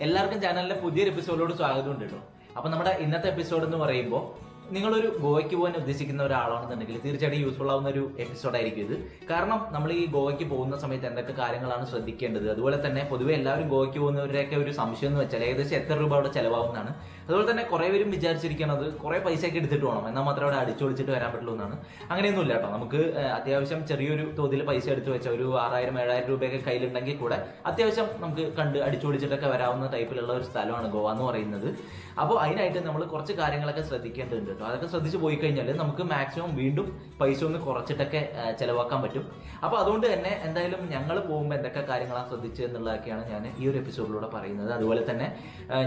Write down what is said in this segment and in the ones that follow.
എല്ലാവർക്കും ചാനലിലെ പുതിയൊരു എപ്പിസോഡിലോട് സ്വാഗതം ഉണ്ട് കേട്ടോ. അപ്പൊ നമ്മുടെ ഇന്നത്തെ എപ്പിസോഡ് എന്ന് പറയുമ്പോൾ നിങ്ങളൊരു ഗോവയ്ക്ക് പോകാൻ ഉദ്ദേശിക്കുന്ന ഒരാളാണെന്നുണ്ടെങ്കിൽ തീർച്ചയായിട്ടും യൂസ്ഫുൾ ആവുന്ന ഒരു എപ്പിസോഡ് ആയിരിക്കും ഇത്. കാരണം നമ്മൾ ഈ ഗോവയ്ക്ക് പോകുന്ന സമയത്ത് എന്തൊക്കെ കാര്യങ്ങളാണ് ശ്രദ്ധിക്കേണ്ടത്? അതുപോലെ തന്നെ പൊതുവെ എല്ലാവരും ഗോവയ്ക്ക് പോകുന്നവരുടെയൊക്കെ ഒരു സംശയം എന്ന് വെച്ചാൽ ഏകദേശം എത്ര രൂപ അവിടെ ചെലവാകുന്നതാണ് അതുപോലെ തന്നെ കുറെ പേരും വിചാരിച്ചിരിക്കുന്നത് കുറെ പൈസയൊക്കെ എടുത്തിട്ട് വേണം. എന്നാൽ മാത്രമേ അവിടെ അടിച്ചൊളിച്ചിട്ട് വരാൻ പറ്റുള്ളൂ എന്നാണ് അങ്ങനെയൊന്നുമില്ല കേട്ടോ. നമുക്ക് അത്യാവശ്യം ചെറിയൊരു തോതിൽ പൈസ എടുത്ത് വെച്ച ഒരു ആറായിരം ഏഴായിരം രൂപയൊക്കെ കയ്യിലുണ്ടെങ്കിൽ കൂടെ അത്യാവശ്യം നമുക്ക് കണ്ട് അടിച്ചൊളിച്ചിട്ടൊക്കെ വരാവുന്ന ടൈപ്പിലുള്ള ഒരു സ്ഥലമാണ് ഗോവ എന്ന് പറയുന്നത്. അപ്പോൾ അതിനായിട്ട് നമ്മൾ കുറച്ച് കാര്യങ്ങളൊക്കെ ശ്രദ്ധിക്കേണ്ടതുണ്ട് കേട്ടോ. അതൊക്കെ ശ്രദ്ധിച്ച് പോയി കഴിഞ്ഞാൽ നമുക്ക് മാക്സിമം വീണ്ടും പൈസ ഒന്ന് കുറച്ചിട്ടൊക്കെ ചിലവാക്കാൻ പറ്റും. അപ്പോൾ അതുകൊണ്ട് തന്നെ എന്തായാലും ഞങ്ങൾ പോകുമ്പോൾ എന്തൊക്കെ കാര്യങ്ങളാണ് ശ്രദ്ധിച്ചത് എന്നുള്ളതൊക്കെയാണ് ഞാൻ ഈ ഒരു എപ്പിസോഡിലൂടെ പറയുന്നത്. അതുപോലെ തന്നെ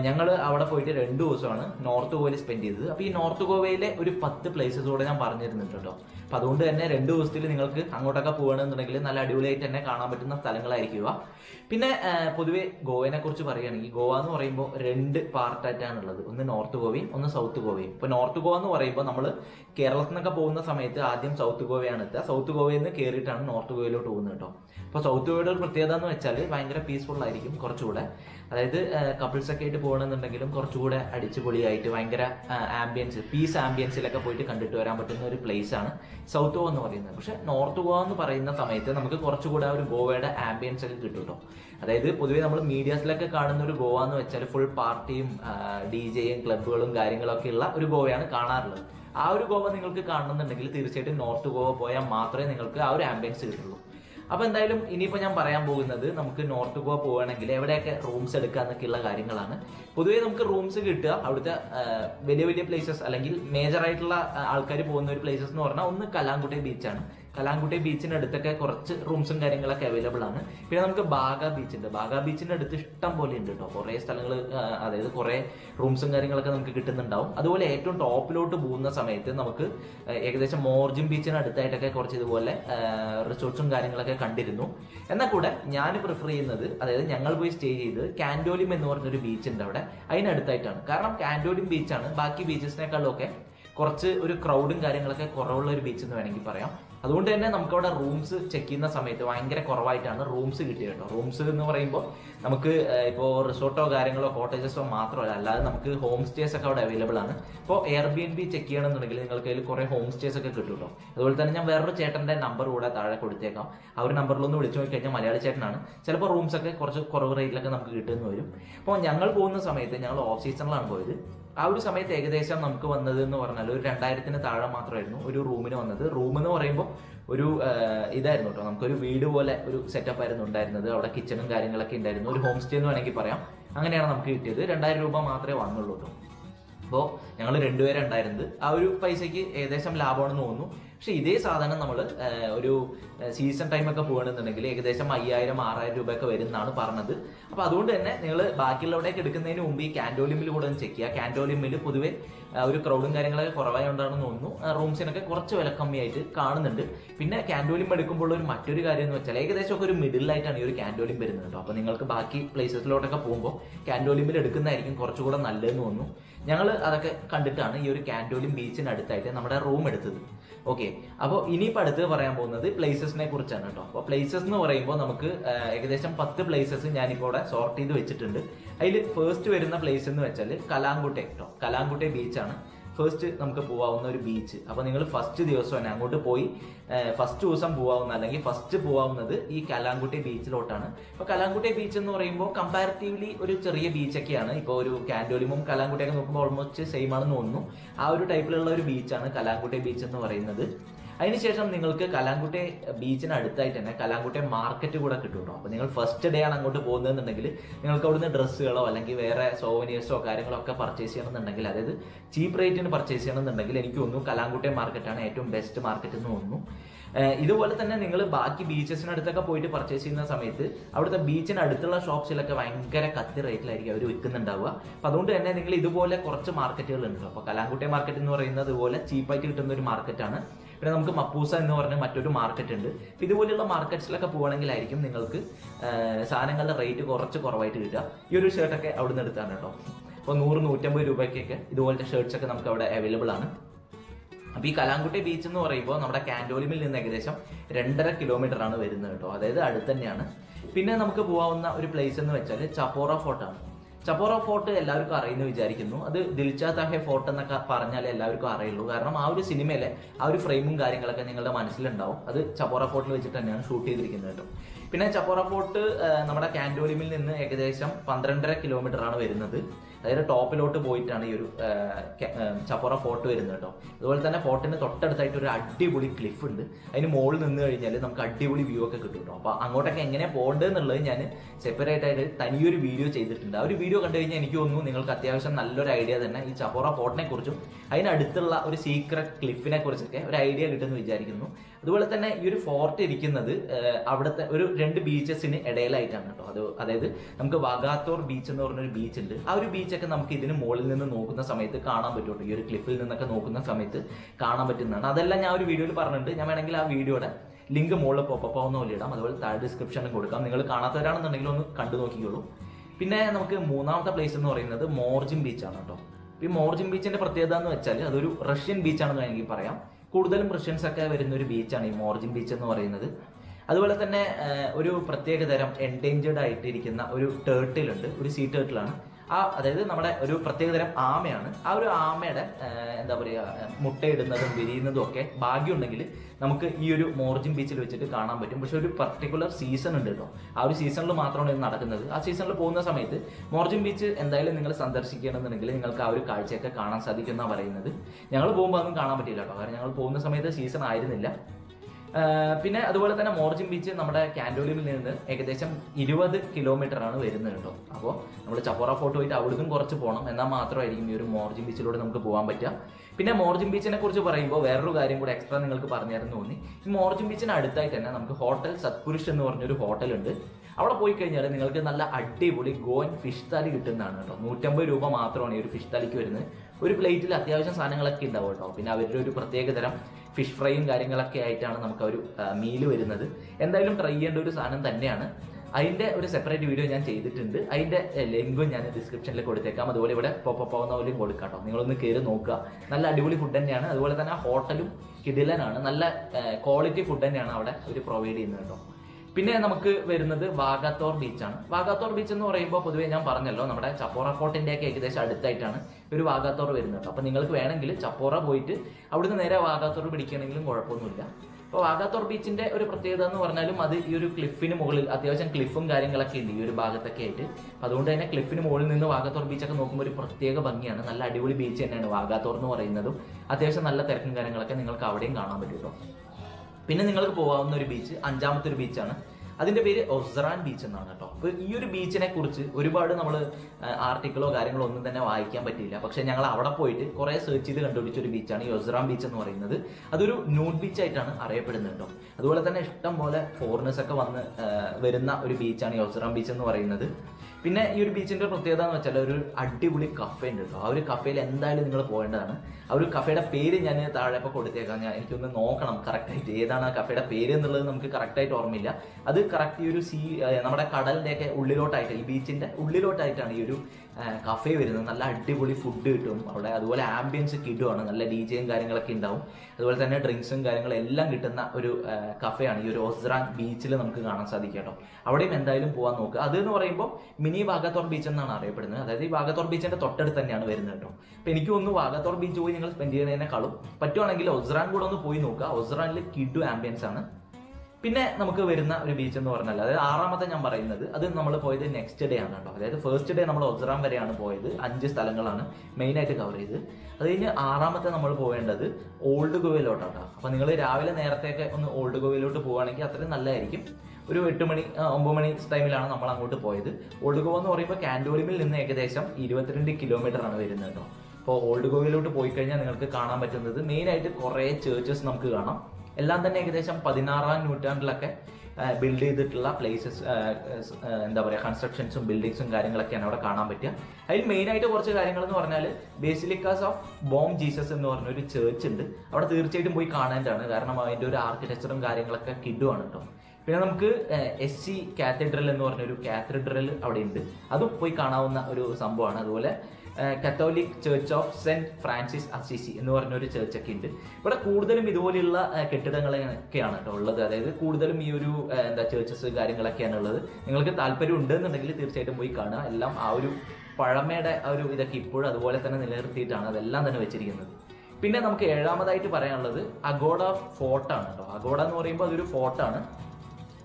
ഞങ്ങൾ അവിടെ പോയിട്ട് രണ്ട് ദിവസമാണ് നോർത്ത് ഗോവയിൽ സ്പെൻഡ് ചെയ്തത്. അപ്പോൾ ഈ നോർത്ത് ഗോവയിലെ ഒരു പത്ത് പ്ലേസസ് കൂടെ ഞാൻ പറഞ്ഞിരുന്നുണ്ട് കേട്ടോ അപ്പോൾ അതുകൊണ്ട് തന്നെ രണ്ട് ദിവസത്തിൽ നിങ്ങൾക്ക് അങ്ങോട്ടൊക്കെ പോകണമെന്നുണ്ടെങ്കിൽ നല്ല അടിപൊളിയായിട്ട് തന്നെ കാണാൻ പറ്റുന്ന സ്ഥലങ്ങളായിരിക്കുക പിന്നെ പൊതുവേ ഗോവനെ കുറിച്ച് പറയുകയാണെങ്കിൽ ഗോവ എന്ന് പറയുമ്പോൾ രണ്ട് പാർട്ടായിട്ടാണുള്ളത്. ഒന്ന് നോർത്ത് ഗോവയും ഒന്ന് സൗത്ത് ഗോവയും. ഇപ്പൊ നോർത്ത് ഗോവ എന്ന് പറയുമ്പോൾ നമ്മൾ കേരളത്തിൽ നിന്നൊക്കെ പോകുന്ന സമയത്ത് ആദ്യം സൗത്ത് ഗോവയാണ് എത്തുക. സൗത്ത് ഗോവയിൽ നിന്ന് കയറിയിട്ടാണ് നോർത്ത് ഗോവയിലോട്ട് പോകുന്നത് കേട്ടോ. അപ്പോൾ സൗത്ത് ഗോവയുടെ ഒരു പ്രത്യേകത എന്ന് വെച്ചാൽ ഭയങ്കര പീസ്ഫുൾ ആയിരിക്കും കുറച്ചുകൂടെ. അതായത് കപ്പിൾസൊക്കെ ആയിട്ട് പോകണമെന്നുണ്ടെങ്കിലും കുറച്ചുകൂടെ അടിച്ചുപൊളിയായിട്ട് ഭയങ്കര ആംബിയൻസ് പീസ് ആംബിയൻസിലൊക്കെ പോയിട്ട് കണ്ടിട്ട് വരാൻ പറ്റുന്ന ഒരു പ്ലേസ് ആണ് സൗത്ത് ഗോവ എന്ന് പറയുന്നത്. പക്ഷെ നോർത്ത് ഗോവ എന്ന് പറയുന്ന സമയത്ത് നമുക്ക് കുറച്ചുകൂടെ ഒരു ഗോവയുടെ ആംബിയൻസ് ഒക്കെ കേട്ടോ അതായത് പൊതുവേ നമ്മൾ മീഡിയാസിലൊക്കെ കാണുന്ന ഒരു ഗോവ എന്ന് വെച്ചാൽ ഫുൾ പാർട്ടിയും ഡി ജെയും ക്ലബുകളും കാര്യങ്ങളൊക്കെ ഉള്ള ഒരു ഗോവയാണ് കാണാറുള്ളത്. ആ ഒരു ഗോവ നിങ്ങൾക്ക് കാണണമെന്നുണ്ടെങ്കിൽ തീർച്ചയായിട്ടും നോർത്ത് ഗോവ പോയാൽ മാത്രമേ നിങ്ങൾക്ക് ആ ഒരു ആംബിയൻസ് കിട്ടുള്ളൂ. അപ്പൊ എന്തായാലും ഇനിയിപ്പോ ഞാൻ പറയാൻ പോകുന്നത് നമുക്ക് നോർത്ത് ഗോവ പോവുകയാണെങ്കിൽ എവിടെയൊക്കെ റൂംസ് എടുക്കുക എന്നൊക്കെയുള്ള കാര്യങ്ങളാണ്. പൊതുവേ നമുക്ക് റൂംസ് കിട്ടുക. അവിടുത്തെ വലിയ വലിയ പ്ലേസസ് അല്ലെങ്കിൽ മേജർ ആയിട്ടുള്ള ആൾക്കാർ പോകുന്ന ഒരു പ്ലേസസ് എന്ന് പറഞ്ഞാൽ ഒന്ന് കലാംകുട്ടി ബീച്ചാണ് കലാങ്കുട്ടി ബീച്ചിന്റെ അടുത്തൊക്കെ കുറച്ച് റൂംസും കാര്യങ്ങളൊക്കെ അവൈലബിൾ ആണ്. പിന്നെ നമുക്ക് ബാഗ ബീച്ച് ഉണ്ട്. ബാഗ ബീച്ചിന്റെ അടുത്ത് ഇഷ്ടം പോലെ ഉണ്ട് കേട്ടോ കുറേ സ്ഥലങ്ങൾ അതായത് കുറേ റൂംസും കാര്യങ്ങളൊക്കെ നമുക്ക് കിട്ടുന്നുണ്ടാവും. അതുപോലെ ഏറ്റവും ടോപ്പിലോട്ട് പോകുന്ന സമയത്ത് നമുക്ക് ഏകദേശം മോർജിൻ ബീച്ചിന് അടുത്തായിട്ടൊക്കെ കുറച്ച് ഇതുപോലെ റിസോർട്ട്സും കാര്യങ്ങളൊക്കെ കണ്ടിരുന്നു. എന്നാൽ കൂടെ ഞാൻ പ്രിഫർ ചെയ്യുന്നത് അതായത് ഞങ്ങൾ പോയി സ്റ്റേ ചെയ്ത് കാൻഡോലിം എന്ന് പറഞ്ഞൊരു ബീച്ച് ഉണ്ട് അവിടെ. അതിനടുത്തായിട്ടാണ്. കാരണം കാൻഡോലിം ബീച്ചാണ് ബാക്കി ബീച്ചസിനേക്കാളും ഒക്കെ കുറച്ച് ഒരു ക്രൗഡും കാര്യങ്ങളൊക്കെ കുറവുള്ള ഒരു ബീച്ച് എന്ന് വേണമെങ്കിൽ പറയാം. അതുകൊണ്ട് തന്നെ നമുക്ക് അവിടെ റൂംസ് ചെക്ക് ചെയ്യുന്ന സമയത്ത് ഭയങ്കര കുറവായിട്ടാണ് റൂംസ് കിട്ടിയത് കേട്ടോ. റൂംസ് എന്ന് പറയുമ്പോൾ നമുക്ക് ഇപ്പോൾ റിസോർട്ടോ കാര്യങ്ങളോ കോട്ടേജസോ മാത്രമല്ല അല്ലാതെ നമുക്ക് ഹോം സ്റ്റേസ് ഒക്കെ അവിടെ അവൈലബിൾ ആണ്. ഇപ്പോൾ air B N B check ചെയ്യണമെന്നുണ്ടെങ്കിൽ നിങ്ങൾക്ക് അതിൽ കുറേ ഹോം സ്റ്റേസ് ഒക്കെ കിട്ടും അതുപോലെ തന്നെ ഞാൻ വേറൊരു ചേട്ടന്റെ നമ്പർ കൂടെ താഴെ കൊടുത്തേക്കാം. ആ ഒരു നമ്പറിലൊന്ന് വിളിച്ചു നോക്കി കഴിഞ്ഞാൽ മലയാളി ചേട്ടനാണ്. ചിലപ്പോൾ റൂംസ് ഒക്കെ കുറച്ച് കുറവ് റേറ്റിലൊക്കെ നമുക്ക് കിട്ടുമെന്ന് വരും. അപ്പോൾ ഞങ്ങൾ പോകുന്ന സമയത്ത് ഞങ്ങൾ ഓഫ് സീസണിലാണ് പോയത്. ആ ഒരു സമയത്ത് ഏകദേശം നമുക്ക് വന്നത് എന്ന് പറഞ്ഞാൽ ഒരു രണ്ടായിരത്തിന് താഴെ മാത്രമായിരുന്നു ഒരു റൂമിന് വന്നത്. റൂം എന്ന് പറയുമ്പോൾ ഒരു ഇതായിരുന്നു കേട്ടോ. നമുക്കൊരു വീട് പോലെ ഒരു സെറ്റപ്പ് ആയിരുന്നു ഉണ്ടായിരുന്നത്. അവിടെ കിച്ചണും കാര്യങ്ങളൊക്കെ ഉണ്ടായിരുന്നു. ഒരു ഹോം സ്റ്റേ എന്ന് വേണമെങ്കിൽ പറയാം. അങ്ങനെയാണ് നമുക്ക് കിട്ടിയത്. രണ്ടായിരം രൂപ മാത്രമേ വന്നുള്ളൂ കേട്ടോ. അപ്പോൾ ഞങ്ങൾ രണ്ടുപേരുണ്ടായിരുന്നത് ആ ഒരു പൈസയ്ക്ക് ഏകദേശം ലാഭമാണെന്ന് തോന്നുന്നു. പക്ഷെ ഇതേ സാധനം നമ്മൾ ഒരു സീസൺ ടൈമൊക്കെ പോകണമെന്നുണ്ടെങ്കിൽ ഏകദേശം അയ്യായിരം ആറായിരം രൂപയൊക്കെ വരുന്നതാണ് പറഞ്ഞത്. അപ്പോൾ അതുകൊണ്ട് തന്നെ നിങ്ങൾ ബാക്കിയുള്ളവിടേക്ക് എടുക്കുന്നതിന് മുമ്പ് ഈ കാൻഡോലിമിൽ കൂടെ ഒന്ന് ചെക്ക് ചെയ്യുക. കാൻഡോലിമിൽ പൊതുവെ ഒരു ക്രൗഡും കാര്യങ്ങളൊക്കെ കുറവായതുകൊണ്ടാണെന്ന് തോന്നുന്നു. റൂംസിനൊക്കെ കുറച്ച് വില കമ്മിയായിട്ട് കാണുന്നുണ്ട്. പിന്നെ കാൻഡോലിം എടുക്കുമ്പോൾ ഒരു മറ്റൊരു കാര്യം എന്ന് വെച്ചാൽ ഏകദേശം ഒക്കെ ഒരു മിഡിലായിട്ടാണ് ഈ ഒരു കാൻഡോലിം വരുന്നത് കേട്ടോ. അപ്പോൾ നിങ്ങൾക്ക് ബാക്കി പ്ലേസസിലോട്ടൊക്കെ പോകുമ്പോൾ കാൻഡോലിമിൽ എടുക്കുന്നതായിരിക്കും കുറച്ചുകൂടെ നല്ലതെന്ന് തോന്നുന്നു. ഞങ്ങൾ അതൊക്കെ കണ്ടിട്ടാണ് ഈ ഒരു കാൻഡോലിം ബീച്ചിന് അടുത്തായിട്ട് നമ്മുടെ റൂം എടുത്തത്. ഓക്കെ അപ്പോൾ ഇനിയിപ്പോൾ അടുത്ത് പറയാൻ പോകുന്നത് പ്ലേസസിനെ കുറിച്ചാണ് കേട്ടോ. അപ്പോൾ പ്ലേസസ് എന്ന് പറയുമ്പോൾ നമുക്ക് ഏകദേശം പത്ത് പ്ലേസസ് ഞാനിപ്പോൾ ഇവിടെ സോർട്ട് ചെയ്ത് വെച്ചിട്ടുണ്ട്. അതിൽ ഫസ്റ്റ് വരുന്ന പ്ലേസ് എന്ന് വെച്ചാൽ കലാങ്കുട്ടെ കേട്ടോ. കലാങ്കുട്ടെ ബീച്ചാണ് ഫസ്റ്റ് നമുക്ക് പോവാവുന്ന ഒരു ബീച്ച് അപ്പോൾ നിങ്ങൾ ഫസ്റ്റ് ദിവസം തന്നെ അങ്ങോട്ട് പോയി ഫസ്റ്റ് ദിവസം പോവാവുന്ന അല്ലെങ്കിൽ ഫസ്റ്റ് പോവാവുന്നത് ഈ കലാങ്കുട്ടി ബീച്ചിലോട്ടാണ് ഇപ്പൊ കലാങ്കുട്ടി ബീച്ച് എന്ന് പറയുമ്പോൾ കമ്പാരിറ്റീവ്ലി ഒരു ചെറിയ ബീച്ചൊക്കെയാണ് ഇപ്പോൾ ഒരു കാൻഡോലിമും കലാങ്കുട്ടിയൊക്കെ നോക്കുമ്പോൾ ഓൾമോസ്റ്റ് സെയിം ആണെന്ന് തോന്നുന്നു. ആ ഒരു ടൈപ്പിലുള്ള ഒരു ബീച്ചാണ് കലാങ്കുട്ടി ബീച്ച് എന്ന് പറയുന്നത്. അതിനുശേഷം നിങ്ങൾക്ക് കലാങ്കുട്ടെ ബീച്ചിന് അടുത്തായിട്ട് തന്നെ കലാങ്കുട്ടെ മാർക്കറ്റ് കൂടെ കിട്ടും കേട്ടോ അപ്പോൾ നിങ്ങൾ ഫസ്റ്റ് ഡേ ആണ് അങ്ങോട്ട് പോകുന്നതെന്നുണ്ടെങ്കിൽ നിങ്ങൾക്ക് അവിടുന്ന് ഡ്രസ്സുകളോ അല്ലെങ്കിൽ വേറെ സോവനിയേഴ്സോ കാര്യങ്ങളോ ഒക്കെ പർച്ചേസ് ചെയ്യണമെന്നുണ്ടെങ്കിൽ അതായത് ചീപ്പ് റേറ്റിന് പർച്ചേസ് ചെയ്യണമെന്നുണ്ടെങ്കിൽ എനിക്ക് തോന്നുന്നു കലാങ്കുട്ടെ മാർക്കറ്റാണ് ഏറ്റവും ബെസ്റ്റ് മാർക്കറ്റ് എന്ന് തോന്നുന്നു. ഇതുപോലെ തന്നെ നിങ്ങൾ ബാക്കി ബീച്ചസിനടുത്തൊക്കെ പോയിട്ട് പർച്ചേസ് ചെയ്യുന്ന സമയത്ത് അവിടുത്തെ ബീച്ചിന് അടുത്തുള്ള ഷോപ്സിലൊക്കെ ഭയങ്കര കത്തി റേറ്റിലായിരിക്കും അവർ വിൽക്കുന്നുണ്ടാവുക. അപ്പം അതുകൊണ്ട് തന്നെ നിങ്ങൾ ഇതുപോലെ കുറച്ച് മാർക്കറ്റുകൾ ഉണ്ട്. അപ്പോൾ കലാങ്കുട്ടെ മാർക്കറ്റ് എന്ന് പറയുന്നത് ഇതുപോലെ ചീപ്പായിട്ട് കിട്ടുന്ന ഒരു മാർക്കറ്റാണ് പിന്നെ നമുക്ക് മപ്പൂസ എന്ന് പറഞ്ഞ മറ്റൊരു മാർക്കറ്റ് ഉണ്ട്. അപ്പൊ ഇതുപോലെയുള്ള മാർക്കറ്റ്സിലൊക്കെ പോകണമെങ്കിലായിരിക്കും നിങ്ങൾക്ക് സാധനങ്ങളുടെ റേറ്റ് കുറച്ച് കുറവായിട്ട് കിട്ടുക. ഈ ഒരു ഷർട്ടൊക്കെ അവിടെ നിന്ന് എടുത്താണ് കേട്ടോ. അപ്പോൾ നൂറ് നൂറ്റമ്പത് രൂപയ്ക്കൊക്കെ ഇതുപോലത്തെ ഷർട്ട്സ് ഒക്കെ നമുക്ക് അവിടെ അവൈലബിൾ ആണ്. അപ്പോൾ ഈ കലാങ്കുട്ടി ബീച്ച് എന്ന് പറയുമ്പോൾ നമ്മുടെ കാൻഡോലിമിൽ നിന്ന് ഏകദേശം രണ്ടര കിലോമീറ്റർ ആണ് വരുന്നത് കേട്ടോ. അതായത് അടുത്ത് തന്നെയാണ്. പിന്നെ നമുക്ക് പോകാവുന്ന ഒരു പ്ലേസ് എന്ന് വെച്ചാൽ ചപ്പോറ ഫോർട്ട് ആണ് ചപ്പോറ ഫോർട്ട് എല്ലാവർക്കും അറിയുന്നു വിചാരിക്കുന്നു. അത് ദിൽചാ താഹെ ഫോർട്ട് എന്നൊക്കെ പറഞ്ഞാലേ എല്ലാവർക്കും അറിയുള്ളൂ. കാരണം ആ ഒരു സിനിമയിലെ ആ ഒരു ഫ്രെയിമും കാര്യങ്ങളൊക്കെ നിങ്ങളുടെ മനസ്സിലുണ്ടാവും. അത് ചപ്പോറ ഫോർട്ടിൽ വെച്ചിട്ട് തന്നെയാണ് ഷൂട്ട് ചെയ്തിരിക്കുന്നത് കേട്ടോ. പിന്നെ ചപ്പോറ ഫോർട്ട് നമ്മുടെ കാൻഡോലിമിൽ നിന്ന് ഏകദേശം പന്ത്രണ്ടര കിലോമീറ്റർ ആണ് വരുന്നത്. അതായത് ടോപ്പിലോട്ട് പോയിട്ടാണ് ഈ ഒരു ചപ്പോറ ഫോർട്ട് വരുന്നത് കേട്ടോ. അതുപോലെ തന്നെ ഫോർട്ടിന് തൊട്ടടുത്തായിട്ട് ഒരു അടിപൊളി ക്ലിഫ് ഉണ്ട്. അതിന് മുകളിൽ നിന്ന് കഴിഞ്ഞാൽ നമുക്ക് അടിപൊളി വ്യൂ ഒക്കെ കിട്ടും കേട്ടോ. അപ്പൊ അങ്ങോട്ടൊക്കെ എങ്ങനെ പോകേണ്ടതെന്നുള്ളത് ഞാൻ സെപ്പറേറ്റ് ആയിട്ട് തനിയൊരു വീഡിയോ ചെയ്തിട്ടുണ്ട്. ആ ഒരു വീഡിയോ കണ്ടു കഴിഞ്ഞാൽ എനിക്ക് തോന്നുന്നു നിങ്ങൾക്ക് അത്യാവശ്യം നല്ലൊരു ഐഡിയ തന്നെ ഈ ചപ്പോറ ഫോർട്ടിനെ കുറിച്ചും അതിനടുത്തുള്ള ഒരു സീക്രട്ട് ക്ലിഫിനെ കുറിച്ചൊക്കെ ഒരു ഐഡിയ കിട്ടുമെന്ന് വിചാരിക്കുന്നു. അതുപോലെ തന്നെ ഈ ഒരു ഫോർട്ട് ഇരിക്കുന്നത് അവിടുത്തെ ഒരു രണ്ട് ബീച്ചസിന് ഇടയിലായിട്ടാണ് കേട്ടോ അത് അതായത് നമുക്ക് വഗാത്തോർ ബീച്ച് എന്ന് പറഞ്ഞൊരു ബീച്ച് ഉണ്ട്. ആ ഒരു ബീച്ചൊക്കെ നമുക്ക് ഇതിന് മുകളിൽ നിന്ന് നോക്കുന്ന സമയത്ത് കാണാൻ പറ്റുള്ളൂ ഈ ഒരു ക്ലിഫിൽ നിന്നൊക്കെ നോക്കുന്ന സമയത്ത് കാണാൻ പറ്റുന്നതാണ്. അതെല്ലാം ഞാൻ ഒരു വീഡിയോയിൽ പറഞ്ഞിട്ടുണ്ട്. ഞാൻ വേണമെങ്കിൽ ആ വീഡിയോയുടെ ലിങ്ക് മുകളിൽ പോപ്പപ്പ് ആവുന്ന പോലെ ഇടാം. അതുപോലെ താഴെ ഡിസ്ക്രിപ്ഷനിൽ കൊടുക്കാം. നിങ്ങൾ കാണാത്തവരാണെന്നുണ്ടെങ്കിൽ ഒന്ന് കണ്ടു നോക്കിക്കോളൂ. പിന്നെ നമുക്ക് മൂന്നാമത്തെ പ്ലേസ് എന്ന് പറയുന്നത് മോർജിൻ ബീച്ചാണ് കേട്ടോ ഈ മോർജിൻ ബീച്ചിന്റെ പ്രത്യേകത എന്ന് വെച്ചാൽ അതൊരു റഷ്യൻ ബീച്ചാണെന്ന് വേണമെങ്കിൽ പറയാം. കൂടുതലും റഷ്യൻസ് ഒക്കെ വരുന്ന ഒരു ബീച്ചാണ് ഈ മോർജിൻ ബീച്ച് എന്ന് പറയുന്നത്. അതുപോലെ തന്നെ ഒരു പ്രത്യേകതരം എൻഡേഞ്ചേർഡ് ആയിട്ടിരിക്കുന്ന ഒരു ടേർട്ടിൽ ഉണ്ട് ഒരു സീ ടേർട്ടിലാണ് ആ അതായത് നമ്മുടെ ഒരു പ്രത്യേകതരം ആമയാണ്. ആ ഒരു ആമയുടെ എന്താ പറയുക മുട്ടയിടുന്നതും വിരിയുന്നതും ഒക്കെ ഭാഗ്യമുണ്ടെങ്കിൽ നമുക്ക് ഈ ഒരു മോർജിൻ ബീച്ചിൽ വെച്ചിട്ട് കാണാൻ പറ്റും. പക്ഷെ ഒരു പർട്ടിക്കുലർ സീസൺ ഉണ്ട് കേട്ടോ. ആ ഒരു സീസണിൽ മാത്രമാണ് ഇത് നടക്കുന്നത്. ആ സീസണിൽ പോകുന്ന സമയത്ത് മോർജിൻ ബീച്ച് എന്തായാലും നിങ്ങൾ സന്ദർശിക്കണമെന്നുണ്ടെങ്കിൽ നിങ്ങൾക്ക് ആ ഒരു കാഴ്ചയൊക്കെ കാണാൻ സാധിക്കുമെന്നാണ് പറയുന്നത്. ഞങ്ങൾ പോകുമ്പോൾ അതൊന്നും കാണാൻ പറ്റില്ല കേട്ടോ. കാരണം ഞങ്ങൾ പോകുന്ന സമയത്ത് സീസൺ ആയിരുന്നില്ല. പിന്നെ അതുപോലെ തന്നെ മോർജിൻ ബീച്ച് നമ്മുടെ കാൻഡോളിമിൽ നിന്ന് ഏകദേശം ഇരുപത് കിലോമീറ്റർ ആണ് വരുന്നത് കേട്ടോ. അപ്പോൾ നമ്മൾ ചപ്പോറ ഫോർട്ട് പോയിട്ട് അവിടുന്ന് കുറച്ച് പോകണം എന്നാൽ മാത്രമായിരിക്കും ഈ ഒരു മോർജിൻ ബീച്ചിലൂടെ നമുക്ക് പോകാൻ പറ്റുക. പിന്നെ മോർജിൻ ബീച്ചിനെ കുറിച്ച് പറയുമ്പോൾ വേറൊരു കാര്യം കൂടെ എക്സ്ട്രാ നിങ്ങൾക്ക് പറഞ്ഞായിരുന്നു തോന്നി. ഈ മോർജിൻ ബീച്ചിന് അടുത്തായി തന്നെ നമുക്ക് ഹോട്ടൽ സത്പുരുഷ് എന്ന് പറഞ്ഞൊരു ഹോട്ടൽ ഉണ്ട്. അവിടെ പോയി കഴിഞ്ഞാൽ നിങ്ങൾക്ക് നല്ല അടിപൊളി ഗോൻ ഫിഷ് താലി കിട്ടുന്നതാണ് കേട്ടോ. നൂറ്റമ്പത് രൂപ മാത്രമാണ് ഈ ഒരു ഫിഷ് താലിക്ക് വരുന്നത്. ഒരു പ്ലേറ്റിൽ അത്യാവശ്യം സാധനങ്ങളൊക്കെ ഉണ്ടാവും കേട്ടോ. പിന്നെ അവരുടെ ഒരു പ്രത്യേക തരം ഫിഷ് ഫ്രൈയും കാര്യങ്ങളൊക്കെ ആയിട്ടാണ് നമുക്ക് ഒരു മീൽ വരുന്നത്. എന്തായാലും ട്രൈ ചെയ്യേണ്ട ഒരു സാധനം തന്നെയാണ്. അതിന്റെ ഒരു സെപ്പറേറ്റ് വീഡിയോ ഞാൻ ചെയ്തിട്ടുണ്ട്. അതിന്റെ ലിങ്കും ഞാൻ ഡിസ്ക്രിപ്ഷനിൽ കൊടുത്തേക്കാം. അതുപോലെ ഇവിടെ പോകുന്ന പോലെയും കൊടുക്കാം കേട്ടോ. നിങ്ങളൊന്ന് കയറി നോക്കുക. നല്ല അടിപൊളി ഫുഡ് തന്നെയാണ്. അതുപോലെ തന്നെ ഹോട്ടലും കിടിലനാണ്. നല്ല ക്വാളിറ്റി ഫുഡ് തന്നെയാണ് അവിടെ ഒരു പ്രൊവൈഡ് ചെയ്യുന്നത് കേട്ടോ. പിന്നെ നമുക്ക് വരുന്നത് വാഗാത്തോർ ബീച്ചാണ് വാഗാത്തോർ ബീച്ച് എന്ന് പറയുമ്പോൾ പൊതുവേ ഞാൻ പറഞ്ഞല്ലോ നമ്മുടെ ചപ്പോറ ഫോർട്ടിന്റെ ഒക്കെ ഏകദേശം അടുത്തായിട്ടാണ് ഒരു വാഗാത്തോർ വരുന്നത്. അപ്പോൾ നിങ്ങൾക്ക് വേണമെങ്കിൽ ചപ്പോറ പോയിട്ട് അവിടുന്ന് നേരെ വാഗാത്തോർ പിടിക്കണമെങ്കിലും കുഴപ്പമൊന്നുമില്ല. അപ്പോൾ വാഗാത്തോർ ബീച്ചിന്റെ ഒരു പ്രത്യേകത എന്ന് പറഞ്ഞാലും അത് ഈ ഒരു ക്ലിഫിന് മുകളിൽ അത്യാവശ്യം ക്ലിഫും കാര്യങ്ങളൊക്കെ ഉണ്ട് ഈ ഒരു ഭാഗത്തൊക്കെ ആയിട്ട്. അതുകൊണ്ട് തന്നെ ക്ലിഫിന് മുകളിൽ നിന്ന് വാഗാത്തോർ ബീച്ചൊക്കെ നോക്കുമ്പോൾ ഒരു പ്രത്യേക ഭംഗിയാണ്. നല്ല അടിപൊളി ബീച്ച് തന്നെയാണ് വാഗാത്തോർ എന്ന് പറയുന്നതും. അത്യാവശ്യം നല്ല തിരക്കും കാര്യങ്ങളൊക്കെ നിങ്ങൾക്ക് അവിടെയും കാണാൻ പറ്റും പിന്നെ നിങ്ങൾക്ക് പോകാവുന്ന ഒരു ബീച്ച് അഞ്ചാമത്തെ ഒരു ബീച്ചാണ് അതിന്റെ പേര് ഒസ്റാൻ ബീച്ച് എന്നാണ് കേട്ടോ. അപ്പൊ ഈ ഒരു ബീച്ചിനെ കുറിച്ച് ഒരുപാട് നമ്മൾ ആർട്ടിക്കിളോ കാര്യങ്ങളോ ഒന്നും തന്നെ വായിക്കാൻ പറ്റിയില്ല. പക്ഷെ ഞങ്ങൾ അവിടെ പോയിട്ട് കുറെ സെർച്ച് ചെയ്ത് കണ്ടുപിടിച്ച ഒരു ബീച്ചാണ് ഈ ഒസ്റാൻ ബീച്ച് എന്ന് പറയുന്നത്. അതൊരു ന്യൂഡ് ബീച്ച് ആയിട്ടാണ് അറിയപ്പെടുന്നത് കേട്ടോ. അതുപോലെ തന്നെ ഇഷ്ടം പോലെ ഫോറിനേഴ്സ് ഒക്കെ വന്ന് വരുന്ന ഒരു ബീച്ചാണ് ഈ ഒസ്റാൻ ബീച്ച് എന്ന് പറയുന്നത്. പിന്നെ ഈ ഒരു ബീച്ചിന്റെ പ്രത്യേകത എന്ന് വെച്ചാൽ ഒരു അടിപൊളി കഫേ ഉണ്ട് കേട്ടോ ആ ഒരു കഫേയിൽ എന്തായാലും നിങ്ങൾ പോകേണ്ടതാണ്. ആ ഒരു കഫേയുടെ പേര് ഞാൻ താഴെ ഇപ്പോൾ കൊടുത്തേക്കാം. ഞാൻ എനിക്കൊന്ന് നോക്കണം കറക്റ്റ് ആയിട്ട് ഏതാണ് ആ കഫേയുടെ പേര് എന്നുള്ളത് നമുക്ക് കറക്റ്റ് ആയിട്ട് ഓർമ്മയില്ല. അത് കറക്റ്റ് ഈ ഒരു സീ നമ്മുടെ കടലിന്റെ ഒക്കെ ഉള്ളിലോട്ടായിട്ട് ഈ ബീച്ചിന്റെ ഉള്ളിലോട്ടായിട്ടാണ് ഈ ഒരു കഫേ വരുന്നത്. നല്ല അടിപൊളി ഫുഡ് കിട്ടും. അവിടെ അതുപോലെ ആംബിയൻസ് കിട്ടുവാണ് നല്ല ഡി ജെയും കാര്യങ്ങളൊക്കെ ഉണ്ടാവും. അതുപോലെ തന്നെ ഡ്രിങ്ക്സും കാര്യങ്ങളും എല്ലാം കിട്ടുന്ന ഒരു കഫേയാണ് ഈ ഒരു ഓസ്റാൻ ബീച്ചിൽ നമുക്ക് കാണാൻ സാധിക്കും കേട്ടോ. അവിടെയും എന്തായാലും പോകാൻ നോക്കുക അത് എന്ന് പറയുമ്പോൾ മിനി വാഗത്തോർ ബീച്ച് എന്നാണ് അറിയപ്പെടുന്നത്. അതായത് ഈ വാഗത്തോർ ബീച്ചിന്റെ തൊട്ടടുത്ത് തന്നെയാണ് വരുന്നത് കേട്ടോ. അപ്പൊ എനിക്ക് ഒന്ന് വാഗത്തോർ ബീച്ച് പോയി നിങ്ങൾ സ്പെൻഡ് ചെയ്യുന്നതിനേക്കാളും പറ്റുവാണെങ്കിൽ ഒസ്റാൻ കൂടെ ഒന്ന് പോയി നോക്കുക. ഒസ്റാനിൽ കിഡു ആംബിയൻസ് ആണ്. പിന്നെ നമുക്ക് വരുന്ന ഒരു ബീച്ച് എന്ന് പറഞ്ഞാൽ അതായത് ആറാമത്തെ ഞാൻ പറയുന്നത് അത് നമ്മൾ പോയത് നെക്സ്റ്റ് ഡേ ആണ് കേട്ടോ. അതായത് ഫസ്റ്റ് ഡേ നമ്മൾ ഒസ്റാം വരെയാണ് പോയത്. അഞ്ച് സ്ഥലങ്ങളാണ് മെയിൻ ആയിട്ട് കവർ ചെയ്ത്. അത് കഴിഞ്ഞ് ആറാമത്തെ നമ്മൾ പോകേണ്ടത് ഓൾഡ് ഗോവയിലോട്ടാണ് അപ്പൊ നിങ്ങൾ രാവിലെ നേരത്തെയൊക്കെ ഒന്ന് ഓൾഡ് ഗോവയിലോട്ട് പോവുകയാണെങ്കിൽ അത്രയും നല്ലതായിരിക്കും. ഒരു എട്ട് മണി ഒമ്പത് മണി ടൈമിലാണ് നമ്മൾ അങ്ങോട്ട് പോയത്. ഓൾഡ് ഗോവ എന്ന് പറയുമ്പോൾ കാൻഡോളിമിൽ നിന്ന് ഏകദേശം ഇരുപത്തിരണ്ട് കിലോമീറ്റർ ആണ് വരുന്നത് കേട്ടോ. അപ്പോൾ ഓൾഡ് ഗോവയിലോട്ട് പോയി കഴിഞ്ഞാൽ നിങ്ങൾക്ക് കാണാൻ പറ്റുന്നത് മെയിനായിട്ട് കുറേ ചേർച്ചസ് നമുക്ക് കാണാം. എല്ലാം തന്നെ ഏകദേശം പതിനാറാം നൂറ്റാണ്ടിലൊക്കെ ബിൽഡ് ചെയ്തിട്ടുള്ള പ്ലേസസ് എന്താ പറയുക കൺസ്ട്രക്ഷൻസും ബിൽഡിങ്സും കാര്യങ്ങളൊക്കെയാണ് അവിടെ കാണാൻ പറ്റുക. അതിൽ മെയിനായിട്ട് കുറച്ച് കാര്യങ്ങൾ എന്ന് പറഞ്ഞാൽ ബേസിലിക്കാസ് ഓഫ് ബോം ജീസസ് എന്ന് പറഞ്ഞൊരു ചേർച്ച് ഉണ്ട്. അവിടെ തീർച്ചയായിട്ടും പോയി കാണേണ്ടതാണ്. കാരണം അതിന്റെ ഒരു ആർക്കിടെക്ചറും കാര്യങ്ങളൊക്കെ കിഡുവാണ് കേട്ടോ. പിന്നെ നമുക്ക് എസ് സി കാത്തഡ്രൽ എന്ന് പറഞ്ഞൊരു കാത്തഡ്രൽ അവിടെ ഉണ്ട് അതും പോയി കാണാവുന്ന ഒരു സംഭവമാണ്. അതുപോലെ Catholic church of saint Francis Assisi എന്ന് പറഞ്ഞ ഒരു ചേർച്ച് ഒക്കെ ഉണ്ട്. ഇവിടെ കൂടുതലും ഇതുപോലെയുള്ള കെട്ടിടങ്ങളൊക്കെയാണ് കേട്ടോ ഉള്ളത്. അതായത് കൂടുതലും ഈ ഒരു എന്താ ചേർച്ചസ് കാര്യങ്ങളൊക്കെയാണ് ഉള്ളത്. നിങ്ങൾക്ക് താല്പര്യം ഉണ്ടെന്നുണ്ടെങ്കിൽ തീർച്ചയായിട്ടും പോയി കാണുക. എല്ലാം ആ ഒരു പഴമയുടെ ആ ഒരു ഇതൊക്കെ ഇപ്പോഴും അതുപോലെ തന്നെ നിലനിർത്തിയിട്ടാണ് അതെല്ലാം തന്നെ വെച്ചിരിക്കുന്നത്. പിന്നെ നമുക്ക് ഏഴാമതായിട്ട് പറയാനുള്ളത് അഗോഡ ഫോർട്ടാണ് കേട്ടോ. അഗോഡ എന്ന് പറയുമ്പോൾ അതൊരു ഫോർട്ടാണ്.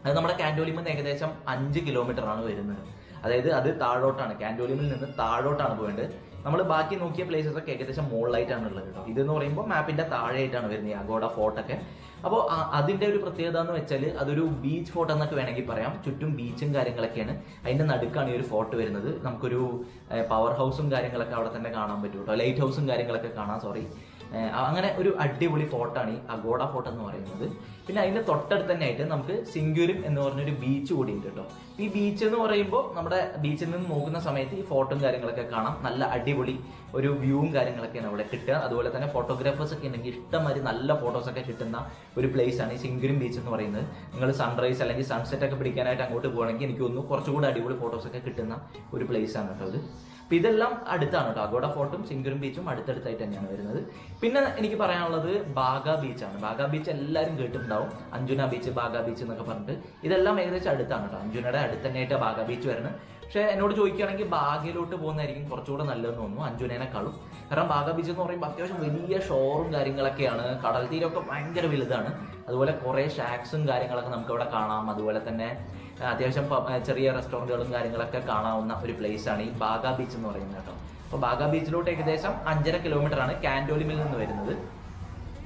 അത് നമ്മുടെ കാൻഡോലിമിൽ നിന്ന് ഏകദേശം അഞ്ച് കിലോമീറ്റർ ആണ് വരുന്നത്. അതായത് അത് താഴോട്ടാണ്. കാൻഡോലിമിൽ നിന്ന് താഴോട്ടാണ് പോകേണ്ടത് നമ്മൾ ബാക്കി നോക്കിയ പ്ലേസസ് ഒക്കെ ഏകദേശം മുകളിലായിട്ടാണ് ഉള്ളത് കേട്ടോ. ഇതെന്ന് പറയുമ്പോൾ മാപ്പിന്റെ താഴെയായിട്ടാണ് വരുന്നത് ഈ അഗോഡ ഫോർട്ടൊക്കെ അപ്പോൾ അതിന്റെ ഒരു പ്രത്യേകത എന്ന് വെച്ചാൽ അതൊരു ബീച്ച് ഫോർട്ട് എന്നൊക്കെ വേണമെങ്കിൽ പറയാം. ചുറ്റും ബീച്ചും കാര്യങ്ങളൊക്കെയാണ്. അതിന്റെ നടുക്കാണ് ഈ ഒരു ഫോർട്ട് വരുന്നത്. നമുക്കൊരു പവർ ഹൗസും കാര്യങ്ങളൊക്കെ അവിടെ തന്നെ കാണാൻ പറ്റും കേട്ടോ. ലൈറ്റ് ഹൗസും കാര്യങ്ങളൊക്കെ കാണാം. സോറി അങ്ങനെ ഒരു അടിപൊളി ഫോർട്ടാണ് ഈ അഗോഡ ഫോർട്ട് എന്ന് പറയുന്നത്. പിന്നെ അതിന്റെ തൊട്ടടുത്ത് തന്നെ ആയിട്ട് നമുക്ക് സിംഗുരിം എന്ന് പറഞ്ഞൊരു ബീച്ച് കൂടി ഉണ്ട് കേട്ടോ. ഈ ബീച്ച് എന്ന് പറയുമ്പോൾ നമ്മുടെ ബീച്ചിൽ നിന്ന് നോക്കുന്ന സമയത്ത് ഈ ഫോട്ടോയും കാര്യങ്ങളൊക്കെ കാണാം. നല്ല അടിപൊളി ഒരു വ്യൂവും കാര്യങ്ങളൊക്കെയാണ് അവിടെ കിട്ടുക. അതുപോലെ തന്നെ ഫോട്ടോഗ്രാഫേഴ്സ് ഒക്കെ ഉണ്ടെങ്കിൽ ഇഷ്ടംമാതിരി നല്ല ഫോട്ടോസ് ഒക്കെ കിട്ടുന്ന ഒരു പ്ലേസ് ആണ് ഈ സിംഗുരിം ബീച്ച് എന്ന് പറയുന്നത്. നിങ്ങൾ സൺറൈസ് അല്ലെങ്കിൽ സൺസെറ്റ് ഒക്കെ പിടിക്കാനായിട്ട് അങ്ങോട്ട് പോകണമെങ്കിൽ എനിക്ക് തോന്നുന്നു കുറച്ചുകൂടി അടിപൊളി ഫോട്ടോസ് ഒക്കെ കിട്ടുന്ന ഒരു പ്ലേസ് ആണ് കേട്ടോ ഇത്. അപ്പൊ ഇതെല്ലാം അടുത്താണ് കേട്ടോ. അഗോഡ ഫോർട്ടും സിംഗുരും ബീച്ചും അടുത്തടുത്തായിട്ട് തന്നെയാണ് വരുന്നത്. പിന്നെ എനിക്ക് പറയാനുള്ളത് ബാഗ ബീച്ചാണ് ബാഗ ബീച്ച് എല്ലാവരും കേട്ടിട്ടുണ്ടാവും. അഞ്ജുന ബീച്ച് ബാഗ ബീച്ച് എന്നൊക്കെ പറഞ്ഞിട്ട്. ഇതെല്ലാം ഏകദേശം അടുത്താണ് കേട്ടോ. അഞ്ജുനയുടെ അടുത്ത് തന്നെയായിട്ട് ബാഗ ബീച്ച് വരുന്നത്. പക്ഷെ എന്നോട് ചോദിക്കുകയാണെങ്കിൽ ബാഗയിലോട്ട് പോകുന്നതായിരിക്കും കുറച്ചുകൂടെ നല്ലതെന്ന് തോന്നുന്നു അഞ്ജുനേനെക്കാളും. കാരണം ബാഗ ബീച്ച് എന്ന് പറയുമ്പോൾ അത്യാവശ്യം വലിയ ഷോറും കാര്യങ്ങളൊക്കെയാണ്. കടൽ തീരമൊക്കെ ഭയങ്കര വലുതാണ്. അതുപോലെ കുറേ ഷാക്സും കാര്യങ്ങളൊക്കെ നമുക്ക് അവിടെ കാണാം. അതുപോലെ തന്നെ അത്യാവശ്യം ചെറിയ റെസ്റ്റോറന്റുകളും കാര്യങ്ങളൊക്കെ കാണാവുന്ന ഒരു പ്ലേസ് ആണ് ഈ ബാഗ ബീച്ച് എന്ന് പറയുന്നത് കേട്ടോ. അപ്പോൾ ബാഗ ബീച്ചിലോട്ട് ഏകദേശം അഞ്ചര കിലോമീറ്റർ ആണ് കാൻഡോലിമിൽ നിന്ന് വരുന്നത്.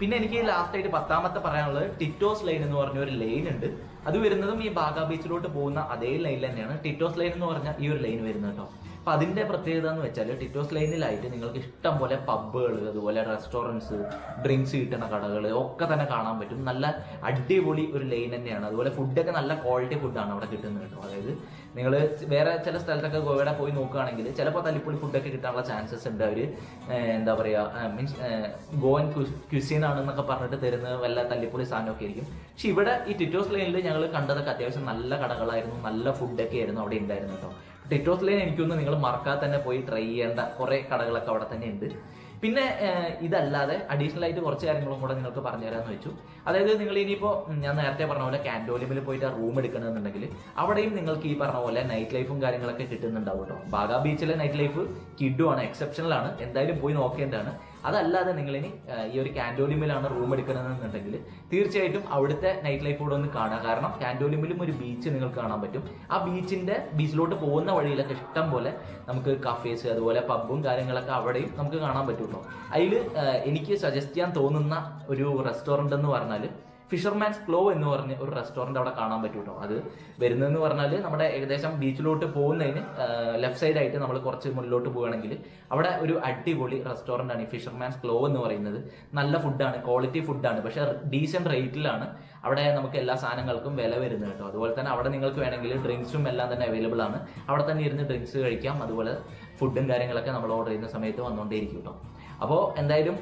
പിന്നെ എനിക്ക് ലാസ്റ്റ് ആയിട്ട് പത്താമത്തെ പറയാനുള്ളത് ടിറ്റോസ് ലൈൻ എന്ന് പറഞ്ഞ ഒരു ലൈൻ ഉണ്ട്. അത് വരുന്നതും ഈ ബാഗ ബീച്ചിലോട്ട് പോകുന്ന അതേ ലൈൻ തന്നെയാണ്. ടിറ്റോസ് ലൈൻ എന്ന് പറഞ്ഞ ഈ ഒരു ലൈൻ വരുന്നത് കേട്ടോ. അപ്പൊ അതിന്റെ പ്രത്യേകത എന്ന് വെച്ചാൽ ടിറ്റോസ് ലൈനിലായിട്ട് നിങ്ങൾക്ക് ഇഷ്ടം പോലെ പബ്ബുകൾ അതുപോലെ റെസ്റ്റോറന്റ്സ് ഡ്രിങ്ക്സ് കിട്ടുന്ന കടകൾ ഒക്കെ തന്നെ കാണാൻ പറ്റും. നല്ല അടിപൊളി ഒരു ലൈൻ തന്നെയാണ്. അതുപോലെ ഫുഡൊക്കെ നല്ല ക്വാളിറ്റി ഫുഡാണ് അവിടെ കിട്ടുന്നത് കേട്ടോ. അതായത് നിങ്ങൾ വേറെ ചില സ്ഥലത്തൊക്കെ ഗോവയുടെ പോയി നോക്കുകയാണെങ്കിൽ ചിലപ്പോൾ തല്ലിപ്പൊളി ഫുഡൊക്കെ കിട്ടാനുള്ള ചാൻസസ് ഉണ്ട്. അവർ എന്താ പറയുക മീൻസ് ഗോവൻ ക്യുസീൻ ആണെന്നൊക്കെ പറഞ്ഞിട്ട് തരുന്ന വല്ല തല്ലിപ്പൊളി സാധനമൊക്കെ ആയിരിക്കും. പക്ഷെ ഇവിടെ ഈ ടിറ്റോസ് ലൈനിൽ ഞങ്ങൾ കണ്ടതൊക്കെ അത്യാവശ്യം നല്ല കടകളായിരുന്നു നല്ല ഫുഡൊക്കെ ആയിരുന്നു അവിടെ ഉണ്ടായിരുന്നു കേട്ടോ. ടിറ്റോസ് ലൈൻ എനിക്കൊന്ന് നിങ്ങൾ മറക്കാതെ തന്നെ പോയി ട്രൈ ചെയ്യേണ്ട കുറേ കടകളൊക്കെ അവിടെ തന്നെ ഉണ്ട്. പിന്നെ ഇതല്ലാതെ അഡീഷണൽ ആയിട്ട് കുറച്ച് കാര്യങ്ങളും കൂടെ നിങ്ങൾക്ക് പറഞ്ഞു തരാമെന്ന് വെച്ചു. അതായത് നിങ്ങൾ ഇനിയിപ്പോൾ ഞാൻ നേരത്തെ പറഞ്ഞ പോലെ കാൻഡോലിമിൽ പോയിട്ട് ആ റൂം എടുക്കണമെന്നുണ്ടെങ്കിൽ അവിടെയും നിങ്ങൾക്ക് ഈ പറഞ്ഞ പോലെ നൈറ്റ് ലൈഫും കാര്യങ്ങളൊക്കെ കിട്ടുന്നുണ്ടാവും കേട്ടോ. ബാഗ ബീച്ചിലെ നൈറ്റ് ലൈഫ് കിഡുമാണ് എക്സെപ്ഷനൽ ആണ്. എന്തായാലും പോയി നോക്കേണ്ടതാണ്. അതല്ലാതെ നിങ്ങൾ ഇനി ഈ ഒരു കാൻഡോലിമിലാണ് റൂം എടുക്കണമെന്നുണ്ടെങ്കിൽ തീർച്ചയായിട്ടും അവിടുത്തെ നൈറ്റ് ലൈഫ് കൂടെ ഒന്ന് കാണുക കാരണം കാൻഡോലിമിലും ഒരു ബീച്ച് നിങ്ങൾക്ക് കാണാൻ പറ്റും. ആ ബീച്ചിന്റെ ബീച്ചിലോട്ട് പോകുന്ന വഴിയിലൊക്കെ ഇഷ്ടം പോലെ നമുക്ക് കഫേസ് അതുപോലെ പബ്ബും കാര്യങ്ങളൊക്കെ അവിടെയും നമുക്ക് കാണാൻ പറ്റുള്ളൂ അതിൽ എനിക്ക് സജസ്റ്റ് ചെയ്യാൻ തോന്നുന്ന ഒരു റെസ്റ്റോറന്റ് എന്ന് പറഞ്ഞാൽ ഫിഷർമാൻസ് ക്ലോ എന്ന് പറഞ്ഞ ഒരു റെസ്റ്റോറന്റ് അവിടെ കാണാൻ പറ്റും കേട്ടോ അത് വരുന്നതെന്ന് പറഞ്ഞാൽ നമ്മുടെ ഏകദേശം ബീച്ചിലോട്ട് പോകുന്നതിന് ലെഫ്റ്റ് സൈഡായിട്ട് നമ്മൾ കുറച്ച് മുന്നിലോട്ട് പോവുകയാണെങ്കിൽ അവിടെ ഒരു അടിപൊളി റെസ്റ്റോറന്റ് ആണ് ഈ ഫിഷർമാൻസ് ക്ലോ എന്ന് പറയുന്നത്. നല്ല ഫുഡാണ് ക്വാളിറ്റി ഫുഡാണ് പക്ഷേ ഡീസെന്റ് റേറ്റിലാണ് അവിടെ നമുക്ക് എല്ലാ സാധനങ്ങൾക്കും വില വരുന്നത് കേട്ടോ. അതുപോലെ തന്നെ അവിടെ നിങ്ങൾക്ക് വേണമെങ്കിൽ ഡ്രിങ്ക്സും എല്ലാം തന്നെ അവൈലബിൾ ആണ്. അവിടെ തന്നെ ഇരുന്ന് ഡ്രിങ്ക്സ് കഴിക്കാം. അതുപോലെ ഫുഡും കാര്യങ്ങളൊക്കെ നമ്മൾ ഓർഡർ ചെയ്യുന്ന സമയത്ത് വന്നുകൊണ്ടേയിരിക്കും കേട്ടോ. അപ്പോൾ എന്തായാലും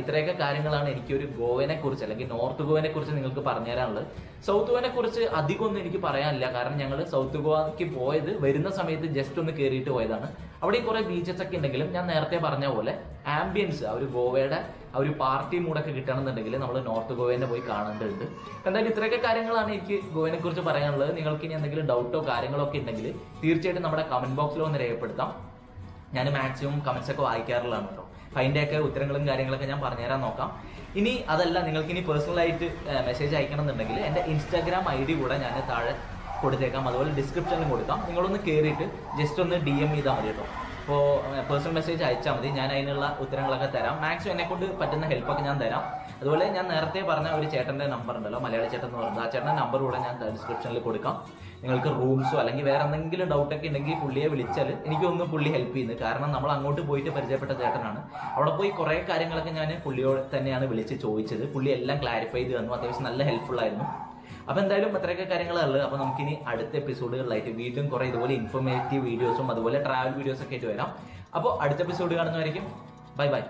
ഇത്രയൊക്കെ കാര്യങ്ങളാണ് എനിക്ക് ഒരു ഗോവനെ കുറിച്ച് അല്ലെങ്കിൽ നോർത്ത് ഗോവനെ കുറിച്ച് നിങ്ങൾക്ക് പറഞ്ഞു തരാനുള്ളത് സൗത്ത് ഗോവനെ കുറിച്ച് അധികം ഒന്നും എനിക്ക് പറയാനില്ല. കാരണം ഞങ്ങൾ സൗത്ത് ഗോവയ്ക്ക് പോയത് വരുന്ന സമയത്ത് ജസ്റ്റ് ഒന്ന് കയറിയിട്ട് പോയതാണ്. അവിടെ കുറെ ബീച്ചസ് ഒക്കെ ഉണ്ടെങ്കിലും ഞാൻ നേരത്തെ പറഞ്ഞ പോലെ ആംബിയൻസ് ആ ഒരു ഗോവയുടെ ആ ഒരു പാർട്ടി മൂടൊക്കെ കിട്ടണമെന്നുണ്ടെങ്കിൽ നമ്മൾ നോർത്ത് ഗോവനെ പോയി കാണേണ്ടതുണ്ട്. എന്തായാലും ഇത്രയൊക്കെ കാര്യങ്ങളാണ് എനിക്ക് ഗോവനെ കുറിച്ച് പറയാനുള്ളത്. നിങ്ങൾക്ക് ഇനി എന്തെങ്കിലും ഡൗട്ടോ കാര്യങ്ങളോ ഒക്കെ ഉണ്ടെങ്കിൽ തീർച്ചയായിട്ടും നമ്മുടെ കമന്റ് ബോക്സിൽ ഒന്ന് രേഖപ്പെടുത്താം. ഞാൻ മാക്സിമം കമന്റ്സ് ഒക്കെ വായിക്കാറുള്ളതാണ് കേട്ടോ അപ്പൊ അതിന്റെയൊക്കെ ഉത്തരങ്ങളും കാര്യങ്ങളൊക്കെ ഞാൻ പറഞ്ഞുതരാൻ നോക്കാം. ഇനി അതല്ല നിങ്ങൾക്ക് ഇനി പേഴ്സണലായിട്ട് മെസ്സേജ് അയക്കണം എന്നുണ്ടെങ്കിൽ എന്റെ ഇൻസ്റ്റാഗ്രാം ഐ ഡി കൂടെ ഞാൻ താഴെ കൊടുത്തേക്കാം. അതുപോലെ ഡിസ്ക്രിപ്ഷനിലും കൊടുക്കാം. നിങ്ങളൊന്ന് കയറിയിട്ട് ജസ്റ്റ് ഒന്ന് ഡി എം ചെയ്താൽ മതി കേട്ടോ അപ്പോൾ പേഴ്സണൽ മെസ്സേജ് അയച്ചാൽ മതി. ഞാൻ അതിനുള്ള ഉത്തരങ്ങളൊക്കെ തരാം. മാക്സിമം എന്നെ കൊണ്ട് പറ്റുന്ന ഹെൽപ്പൊക്കെ ഞാൻ തരാം. അതുപോലെ ഞാൻ നേരത്തെ പറഞ്ഞ ഒരു ചേട്ടന്റെ നമ്പർ ഉണ്ടല്ലോ മലയാള ചേട്ടൻ എന്ന് പറയുന്നത്. ആ ചേട്ടന്റെ നമ്പർ കൂടെ ഞാൻ ഡിസ്ക്രിപ്ഷനിൽ കൊടുക്കാം. നിങ്ങൾക്ക് റൂംസോ അല്ലെങ്കിൽ വേറെ എന്തെങ്കിലും ഡൗട്ട് ഒക്കെ ഉണ്ടെങ്കിൽ പുള്ളിയെ വിളിച്ചാൽ എനിക്കൊന്നും പുള്ളി ഹെൽപ്പ് ചെയ്യുന്നത് കാരണം നമ്മൾ അങ്ങോട്ട് പോയിട്ട് പരിചയപ്പെട്ട ചേട്ടനാണ്. അവിടെ പോയി കുറേ കാര്യങ്ങളൊക്കെ ഞാൻ പുള്ളിയോട് തന്നെയാണ് വിളിച്ച് ചോദിച്ചത്. പുള്ളി എല്ലാം ക്ലാരിഫൈ ചെയ്ത് തന്നു. അത്യാവശ്യം നല്ല ഹെൽപ്ഫുൾ ആയിരുന്നു. അപ്പൊ എന്തായാലും അത്രയൊക്കെ കാര്യങ്ങളുള്ളത് അപ്പൊ നമുക്കിനി അടുത്ത എപ്പിസോഡുകളിലായിട്ട് വീണ്ടും കുറെ ഇതുപോലെ ഇൻഫോർമേറ്റീവ് വീഡിയോസും അതുപോലെ ട്രാവൽ വീഡിയോസ് ഒക്കെ ആയിട്ട് വരാം. അപ്പോൾ അടുത്ത എപ്പിസോഡ് കാണുന്നവരായിരിക്കും ബൈ ബൈ